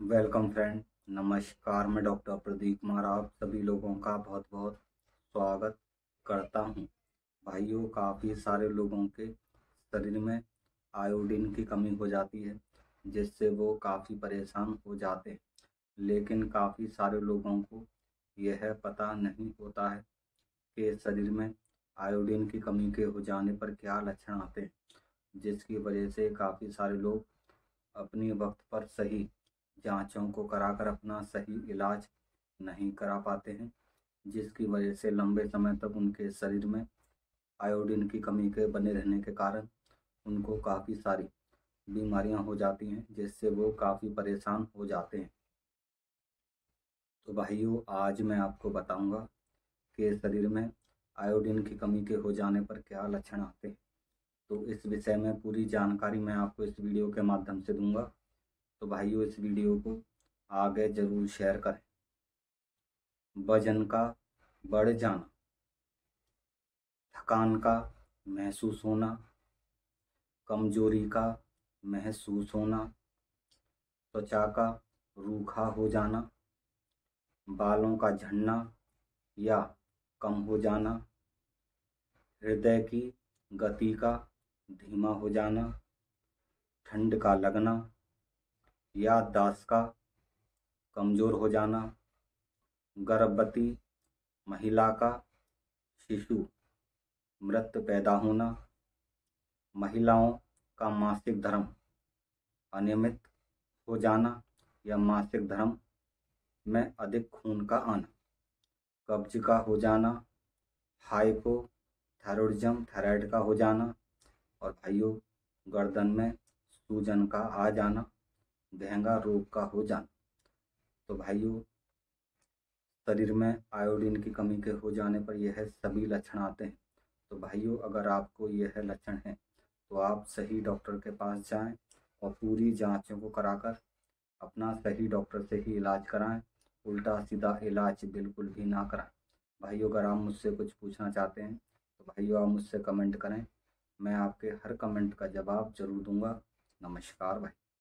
Welcome friend, नमस्कार, मैं doctor Pradeep Kumar, आप सभी लोगों का बहुत बहुत स्वागत करता हूँ। भाइयों, काफ़ी सारे लोगों के शरीर में आयोडीन की कमी हो जाती है, जिससे वो काफ़ी परेशान हो जाते हैं। लेकिन काफ़ी सारे लोगों को यह पता नहीं होता है कि शरीर में आयोडीन की कमी के हो जाने पर क्या लक्षण आते हैं, जिसकी वजह से काफ़ी सारे लोग अपने वक्त पर सही जांचों को कराकर अपना सही इलाज नहीं करा पाते हैं, जिसकी वजह से लंबे समय तक उनके शरीर में आयोडीन की कमी के बने रहने के कारण उनको काफ़ी सारी बीमारियाँ हो जाती हैं, जिससे वो काफ़ी परेशान हो जाते हैं। तो भाइयों, आज मैं आपको बताऊँगा कि शरीर में आयोडीन की कमी के हो जाने पर क्या लक्षण आते हैं। तो इस विषय में पूरी जानकारी मैं आपको इस वीडियो के माध्यम से दूँगा। तो भाइयों, इस वीडियो को आगे ज़रूर शेयर करें। वज़न का बढ़ जाना, थकान का महसूस होना, कमज़ोरी का महसूस होना, त्वचा का रूखा हो जाना, बालों का झड़ना या कम हो जाना, हृदय की गति का धीमा हो जाना, ठंड का लगना याददाश्त का कमज़ोर हो जाना, गर्भवती महिला का शिशु मृत पैदा होना, महिलाओं का मासिक धर्म अनियमित हो जाना या मासिक धर्म में अधिक खून का आना, कब्ज का हो जाना हाइपो थायरॉइडिज्म थायराइड का हो जाना और भाइयों, गर्दन में सूजन का आ जाना। गहंगा रोग का हो जाना। तो भाइयों, शरीर में आयोडीन की कमी के हो जाने पर यह सभी लक्षण आते हैं। तो भाइयों, अगर आपको यह लक्षण है तो आप सही डॉक्टर के पास जाएँ और पूरी जांचों को कराकर अपना सही डॉक्टर से ही इलाज कराएँ, उल्टा सीधा इलाज बिल्कुल भी ना कराएँ। भाइयों, अगर आप मुझसे कुछ पूछना चाहते हैं तो भाइयों, आप मुझसे कमेंट करें। मैं आपके हर कमेंट का जवाब ज़रूर दूँगा। नमस्कार भाई।